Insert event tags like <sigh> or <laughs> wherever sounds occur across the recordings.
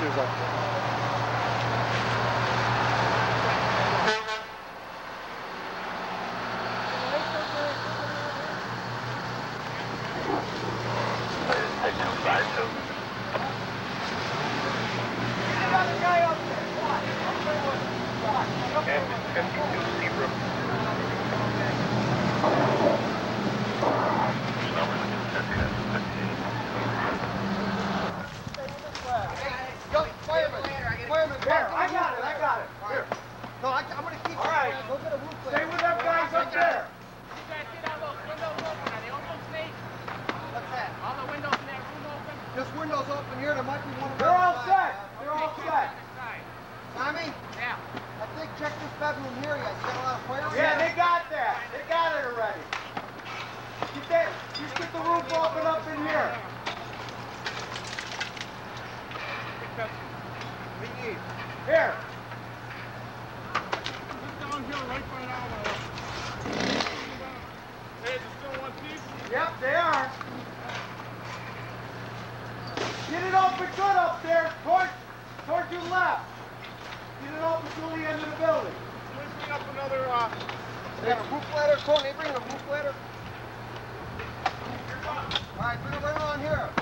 There's up there. Yo, fireman, fireman, there, I got it, I got it. Here. No, I, I'm gonna keep. All right. Go get a roof Stay with them guys up there. What's that? All the windows in that room open? This window's open here, there might be one. Of the. They're all set. They're all set. Tommy, Yeah. I think check this bedroom here, you got a lot of fire. Yeah, they got that. They got it already. Get that. Just get the roof open up in here. Here. Downhill right by now. Hey, is it still one piece? Yep, they are. Get it open good up there. Towards, towards your left. Get it open till the end of the building. Let's bring up another, uh, a roof ladder, Tony, bring a roof ladder. All right, bring it right around here.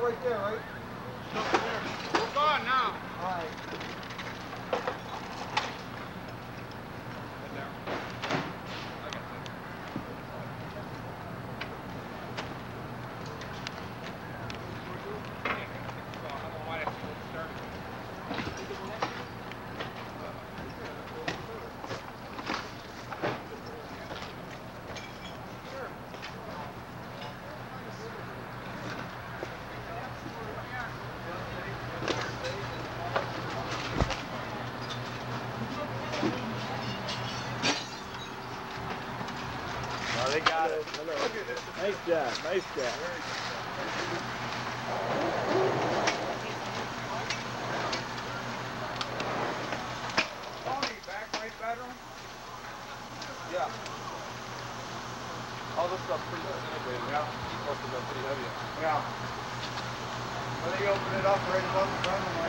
Right there, right? We're gone now. All right. Oh, they got it. Nice job. Nice job. Tony, back right bedroom? Yeah. All this stuff's pretty disintegrated. Yeah. Must have been pretty heavy. Yeah. When they open it up right above the front of my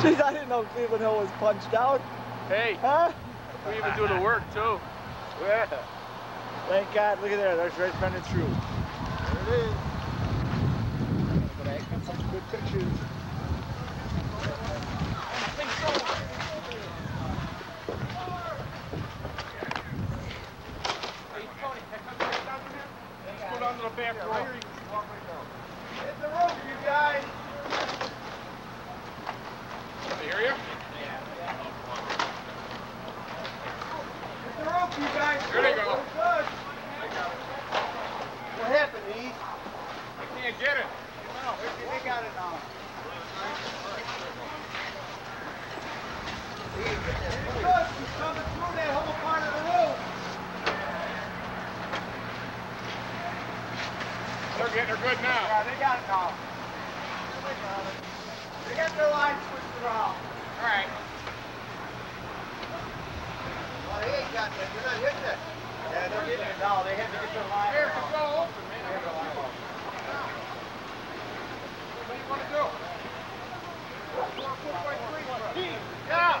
Jeez, I didn't know Cleveland Hill was punched out. Hey, Huh? we even do the work too. Yeah. Thank God. Look at there. There's Red Brendan True. There it is. But I got such good pictures. Down to the back row. Hit the roof, you guys. They hear you? Hit the roof, you guys. There they go. What happened, E? I can't get it. They got it now. It's good. He's coming through that whole part of the roof. They're getting her good now. Yeah, they got it now. They got their line switched around. All right. Well, they ain't got that. They're not hitting it. Yeah, they're getting it now. They had to get their line Here, around. it's all open, man. They have their line around. What do you want to do? Yeah.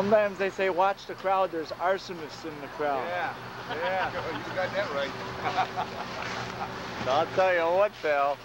Sometimes they say, watch the crowd, there's arsonists in the crowd. Yeah, yeah. <laughs> you got that right. <laughs> I'll tell you what, pal.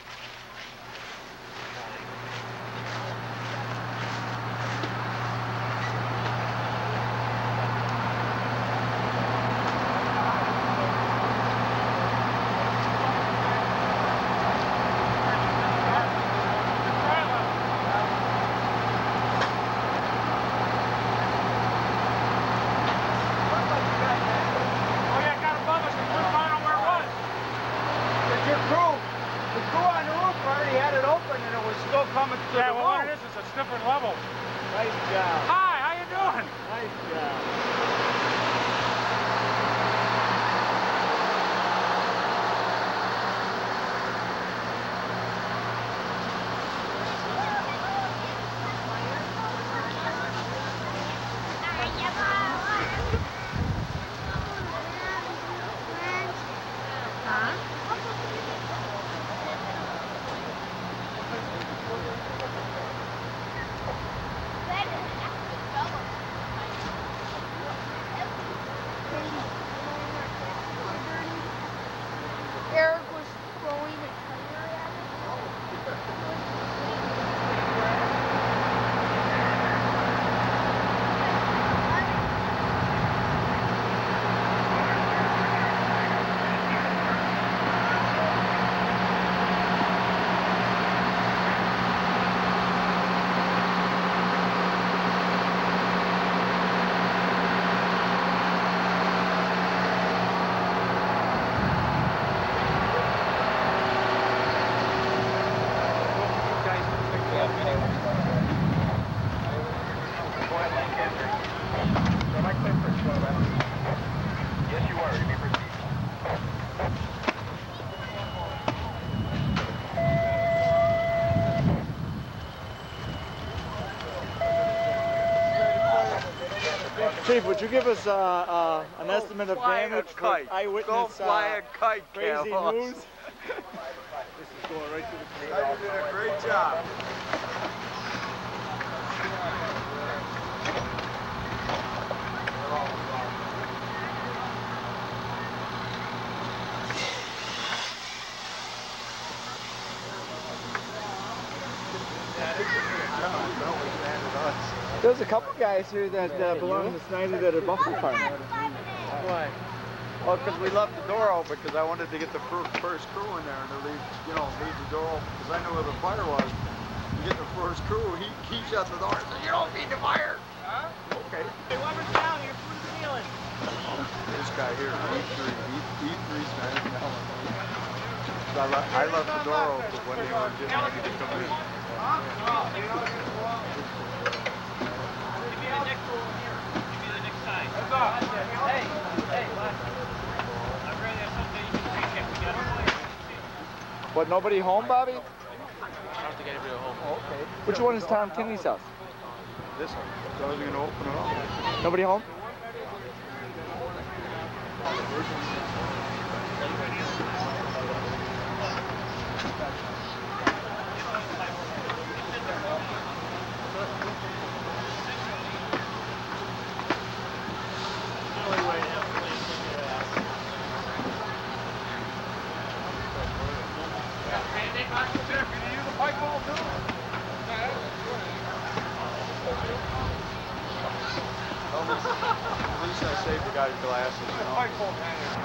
Oh yeah, got above us. We couldn't find out where it was. But your crew, the crew on the roof already had and it was still coming to Yeah, the well, what roof. it is, it's a different level. Nice job. Hi, how you doing? Nice job. Eric was throwing a tiger at Yes, you are. You may proceed. Chief, would you give us uh, uh, an estimate of damage for eyewitness Don't fly uh, a kite, crazy Cal. news? this is going right to the You did a great job. There's a couple guys here that uh, belong to the Snyder that are Buffalo farmers. Why? Well, because we left the door open because I wanted to get the fir- first crew in there and to leave, you know, leave the door open because I knew where the fire was. You get the first crew, he, he shut the door and said, you don't need the fire. Huh? Okay. Hey, Whoever's down here, through the ceiling. This guy here, E3, E, E3 Snyder Mellon. I, le- I left the door open when they were getting ready to come in. But nobody home, Bobby? Oh, okay. Which one is Tom Kinney's house? This one. So I was going to open it up. Nobody home? At least I saved the guy's glasses, you know.